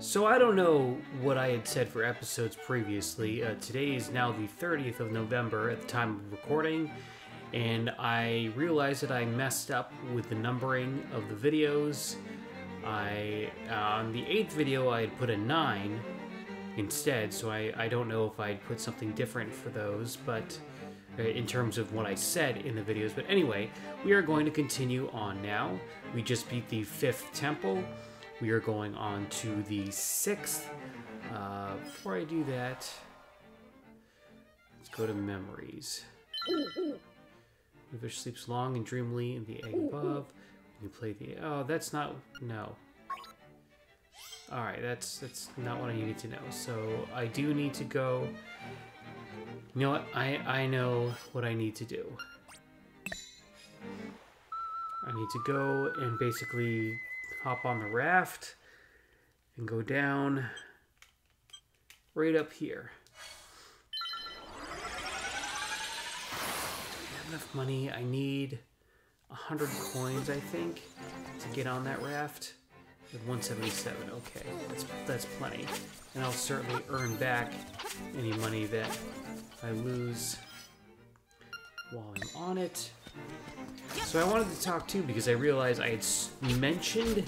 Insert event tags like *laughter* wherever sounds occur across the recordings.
So I don't know what I had said for episodes previously. Uh, today is now the 30th of November at the time of recording, and I realized that I messed up with the numbering of the videos. I uh, on the eighth video I had put a nine instead, so I, I don't know if I'd put something different for those, but uh, in terms of what I said in the videos. But anyway, we are going to continue on now. We just beat the fifth temple. We are going on to the sixth. Uh, before I do that, let's go to memories. The fish sleeps long and dreamily in the egg above. You play the. Oh, that's not. No. All right, that's that's not what I needed to know. So I do need to go. You know what? I I know what I need to do. I need to go and basically hop on the raft and go down right up here. I have enough money. I need a hundred coins, I think, to get on that raft. With 177, okay, that's that's plenty, and I'll certainly earn back any money that I lose while I'm on it. So I wanted to talk too because I realized I had mentioned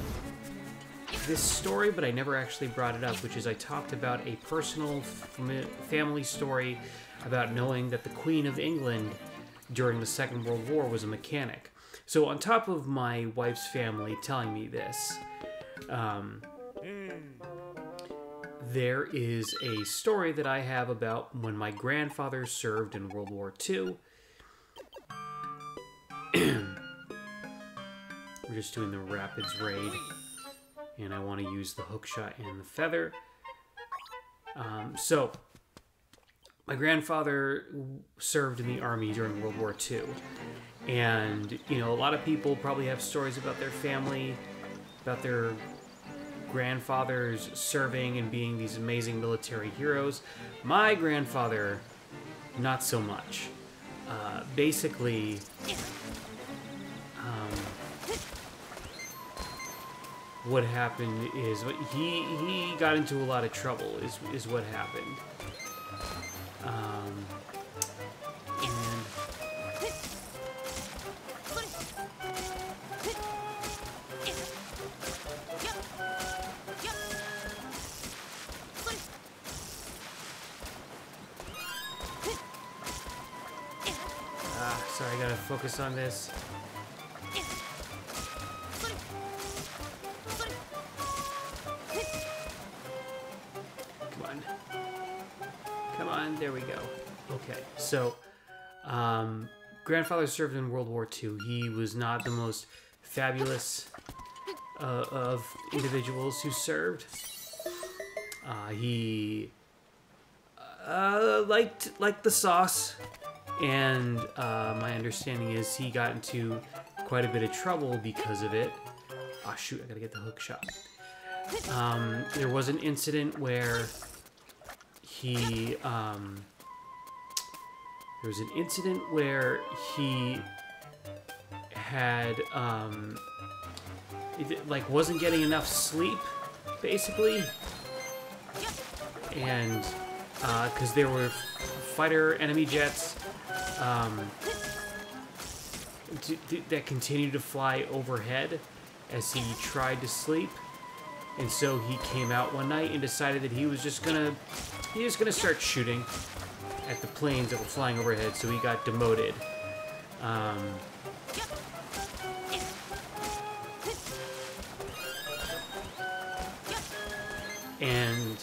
this story, but I never actually brought it up, which is I talked about a personal family story about knowing that the Queen of England during the Second World War was a mechanic. So on top of my wife's family telling me this, um, there is a story that I have about when my grandfather served in World War II. *clears throat* We're just doing the Rapids raid, and I want to use the hook shot and the feather. Um, so, my grandfather served in the army during World War II, and you know, a lot of people probably have stories about their family, about their grandfathers serving and being these amazing military heroes. My grandfather, not so much. Uh, basically, what happened is he he got into a lot of trouble. Is is what happened. Um, ah, sorry, I gotta focus on this. There we go. Okay, so, um, grandfather served in World War II. He was not the most fabulous uh, of individuals who served. Uh, he uh, liked liked the sauce, and uh, my understanding is he got into quite a bit of trouble because of it. Ah, shoot! I gotta get the hook shot. Um, there was an incident where he um, there was an incident where he had um, like wasn't getting enough sleep, basically, and because there were fighter enemy jets um, that continued to fly overhead as he tried to sleep. And so he came out one night and decided that he was just gonna he was gonna start shooting at the planes that were flying overhead. So he got demoted. Um, and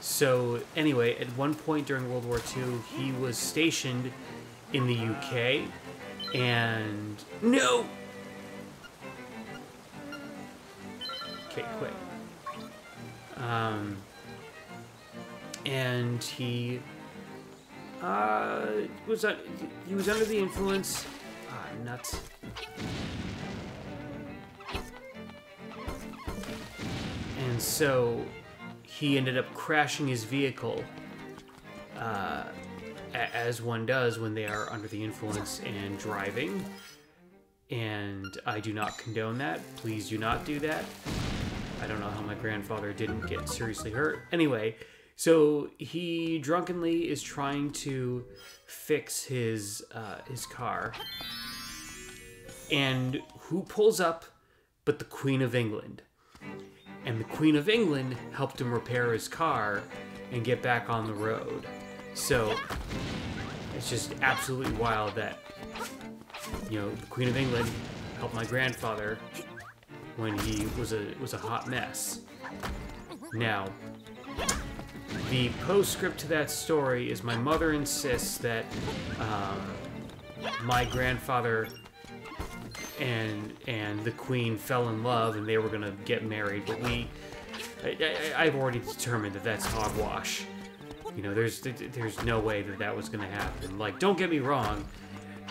so anyway, at one point during World War II, he was stationed in the UK, and no. Okay, quit. Um, and he uh, was uh, he was under the influence. Ah, nuts. And so he ended up crashing his vehicle, uh, as one does when they are under the influence and driving. And I do not condone that. Please do not do that. I don't know how my grandfather didn't get seriously hurt. Anyway, so he drunkenly is trying to fix his uh, his car, and who pulls up but the Queen of England? And the Queen of England helped him repair his car and get back on the road. So it's just absolutely wild that you know the Queen of England helped my grandfather when he was a was a hot mess. Now, the postscript to that story is my mother insists that um, my grandfather and and the queen fell in love and they were gonna get married, but we I, I, I've already determined that that's hogwash. You know, there's there's no way that that was gonna happen. Like, don't get me wrong.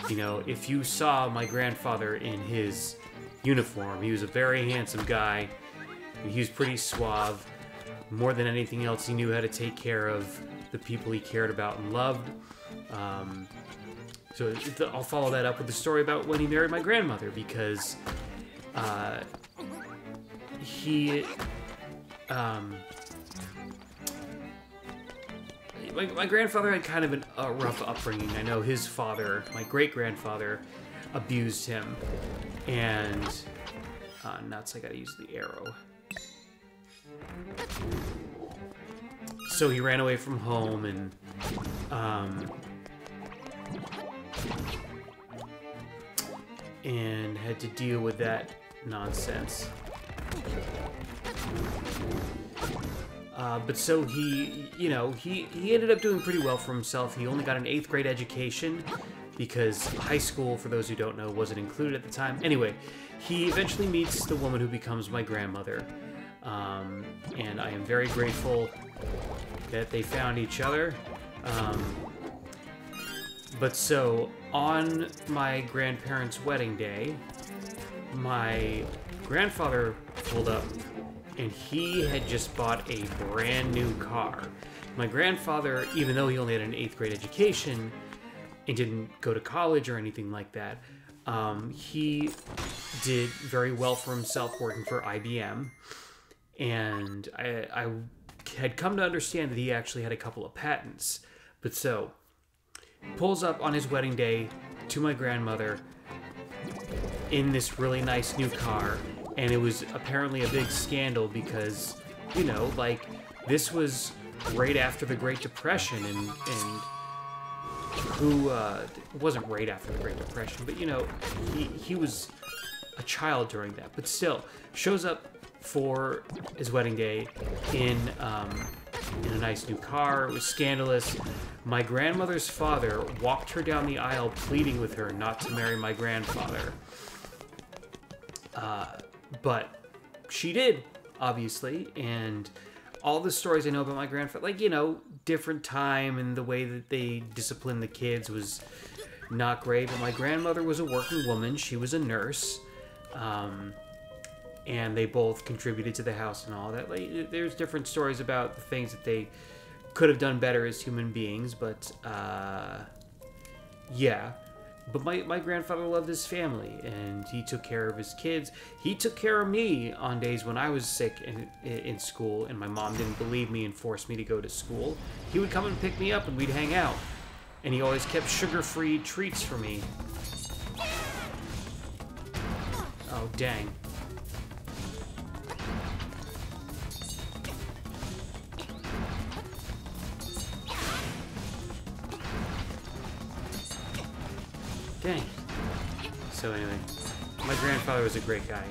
You know, if you saw my grandfather in his uniform, he was a very handsome guy. He was pretty suave. More than anything else, he knew how to take care of the people he cared about and loved. Um, so I'll follow that up with the story about when he married my grandmother because uh, he um, my, my grandfather had kind of an, a rough upbringing. I know his father, my great grandfather, abused him, and uh, nuts. I gotta use the arrow. So he ran away from home and um, and had to deal with that nonsense. Uh, but so he, you know, he, he ended up doing pretty well for himself. He only got an eighth grade education because high school, for those who don't know, wasn't included at the time. Anyway, he eventually meets the woman who becomes my grandmother. Um, and I am very grateful that they found each other. Um, but so, on my grandparents' wedding day, my grandfather pulled up and he had just bought a brand new car. My grandfather, even though he only had an eighth grade education and didn't go to college or anything like that, um, he did very well for himself working for IBM. And I, I had come to understand that he actually had a couple of patents. But so, pulls up on his wedding day to my grandmother in this really nice new car and it was apparently a big scandal because you know like this was right after the great depression and and who uh, wasn't right after the great depression but you know he, he was a child during that but still shows up for his wedding day in um, in a nice new car it was scandalous my grandmother's father walked her down the aisle pleading with her not to marry my grandfather uh, but she did, obviously, and all the stories I know about my grandfather, like, you know, different time and the way that they disciplined the kids was not great. But my grandmother was a working woman, she was a nurse. Um, and they both contributed to the house and all that. Like, there's different stories about the things that they could have done better as human beings, but uh, yeah. But my, my grandfather loved his family and he took care of his kids. He took care of me on days when I was sick in, in school and my mom didn't believe me and forced me to go to school. He would come and pick me up and we'd hang out. And he always kept sugar free treats for me. Oh, dang. Dang. So anyway, my grandfather was a great guy.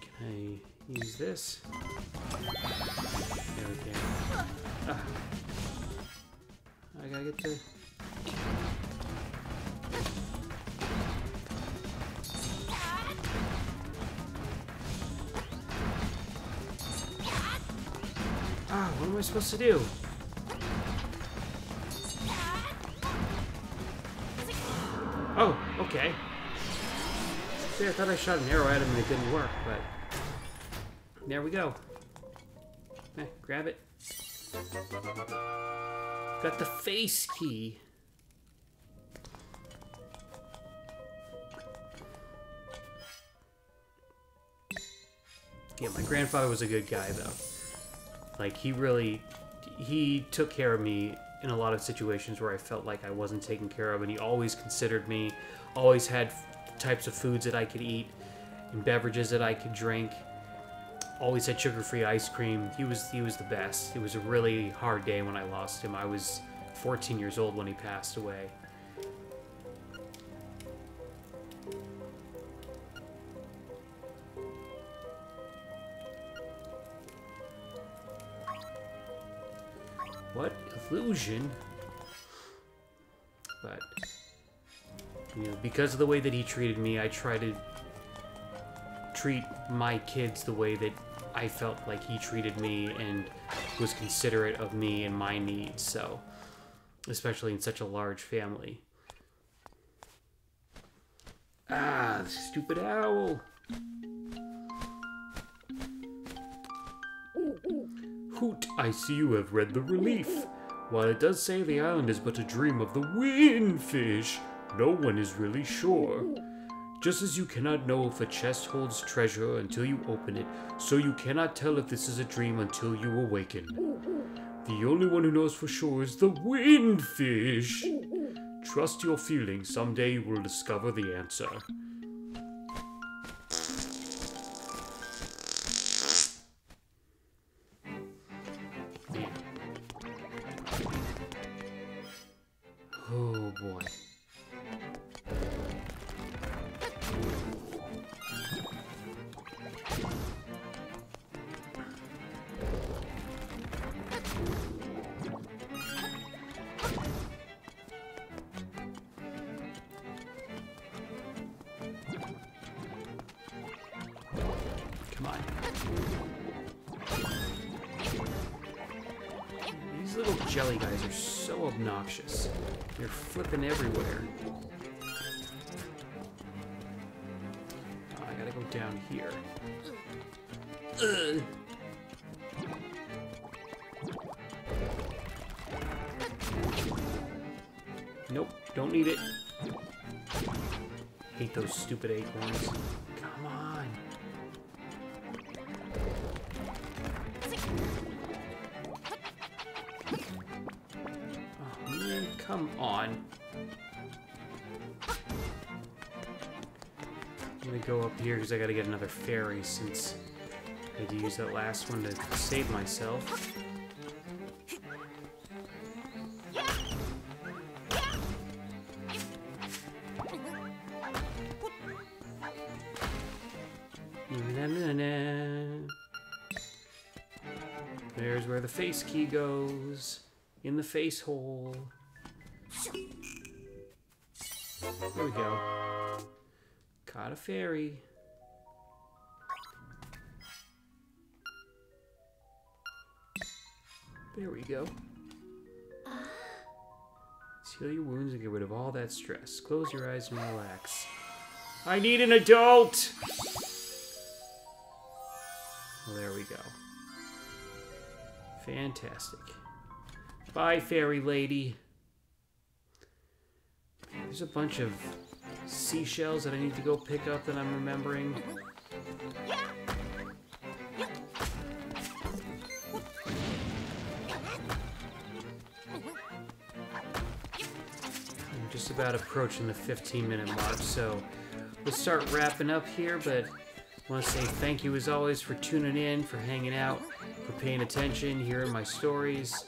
Can I use this? Yeah, we can. Ah. I gotta get the... am I supposed to do? Oh, okay. See, I thought I shot an arrow at him and it didn't work, but there we go. Eh, grab it. Got the face key. Yeah, my grandfather was a good guy, though. Like, he really... He took care of me in a lot of situations where I felt like I wasn't taken care of, and he always considered me, always had types of foods that I could eat, and beverages that I could drink. Always had sugar-free ice cream. He was he was the best. It was a really hard day when I lost him. I was 14 years old when he passed away. What illusion? But you know, because of the way that he treated me, I try to treat my kids the way that I felt like he treated me and was considerate of me and my needs. So, especially in such a large family. Ah, stupid owl. Hoot, I see you have read the relief. While it does say the island is but a dream of the windfish, no one is really sure. Just as you cannot know if a chest holds treasure until you open it, so you cannot tell if this is a dream until you awaken. The only one who knows for sure is the windfish. Trust your feelings, someday you will discover the answer. Jelly guys are so obnoxious. They're flipping everywhere. I gotta go down here. Ugh. Nope, don't need it. Hate those stupid acorns. I'm gonna go up here because I gotta get another fairy since I had to use that last one to save myself. There's where the face key goes. In the face hole. There we go. Caught a fairy. There we go. Heal your wounds and get rid of all that stress. Close your eyes and relax. I need an adult! Well, there we go. Fantastic. Bye, fairy lady. There's a bunch of seashells that I need to go pick up that I'm remembering. I'm just about approaching the 15 minute mark, so we'll start wrapping up here, but I want to say thank you as always for tuning in, for hanging out, for paying attention, hearing my stories.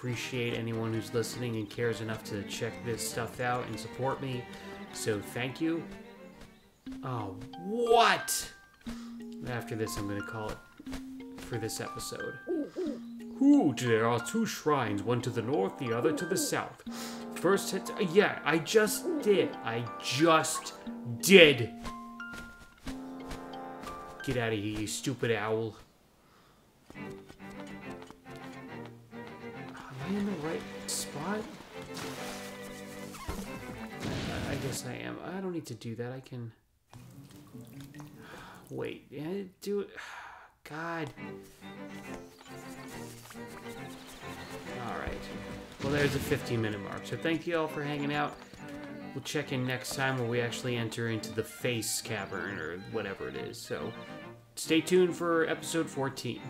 Appreciate anyone who's listening and cares enough to check this stuff out and support me. So thank you. Oh, what? After this, I'm going to call it for this episode. Hoot, there are two shrines, one to the north, the other to the south. First hit, yeah, I just did. I just did. Get out of here, you stupid owl. I in the right spot? I- I guess I am. I don't need to do that. I can... Wait. Yeah, do it... *sighs* God. Alright. Well, there's a 15 minute mark. So thank you all for hanging out. We'll check in next time when we actually enter into the face cavern or whatever it is. So stay tuned for episode 14.